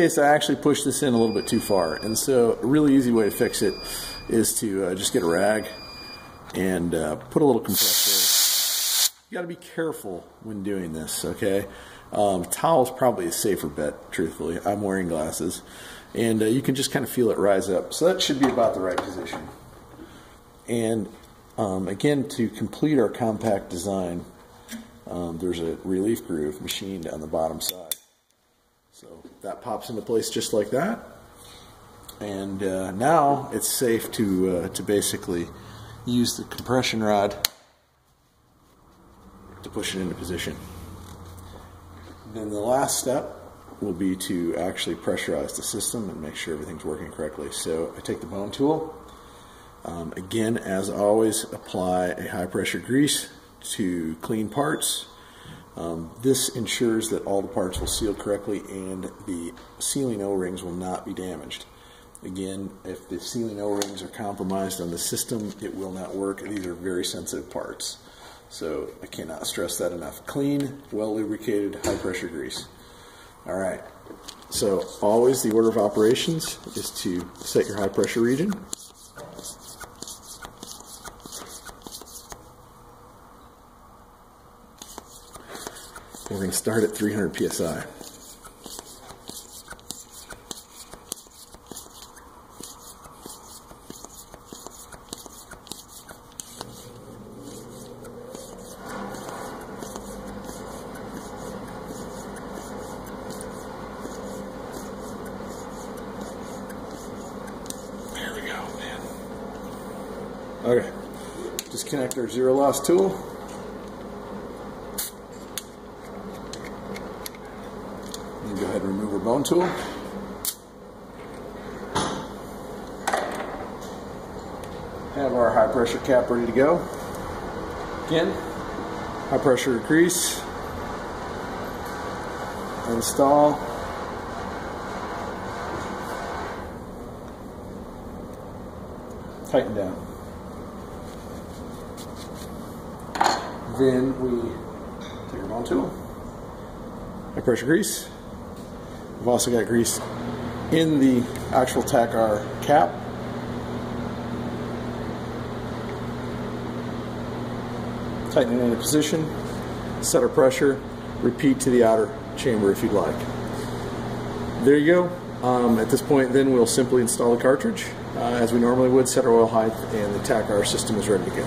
case, I actually pushed this in a little bit too far. And so a really easy way to fix it is to uh, just get a rag and uh, put a little compressor. You got to be careful when doing this, okay? Um, probably a safer bet, truthfully. I'm wearing glasses. And uh, you can just kind of feel it rise up. So that should be about the right position. And um, again, to complete our compact design, um, there's a relief groove machined on the bottom side. So that pops into place just like that. And uh, now it's safe to, uh, to basically use the compression rod to push it into position. Then the last step will be to actually pressurize the system and make sure everything's working correctly. So I take the bone tool. Um, again, as always, apply a high pressure grease to clean parts. Um, this ensures that all the parts will seal correctly and the sealing O-rings will not be damaged. Again, if the sealing O-rings are compromised on the system, it will not work. These are very sensitive parts. So I cannot stress that enough. Clean, well lubricated, high pressure grease. All right. So always the order of operations is to set your high pressure region. We're going to start at 300 psi. There we go, man. Okay, disconnect our zero loss tool. And bone tool. Have our high pressure cap ready to go. Again, high pressure grease. Install. Tighten down. Then we take our bone tool, high pressure grease. We've also got grease in the actual TACR cap. Tighten it into position, set our pressure, repeat to the outer chamber if you'd like. There you go. Um, at this point then we'll simply install the cartridge uh, as we normally would, set our oil height, and the TACR system is ready to go.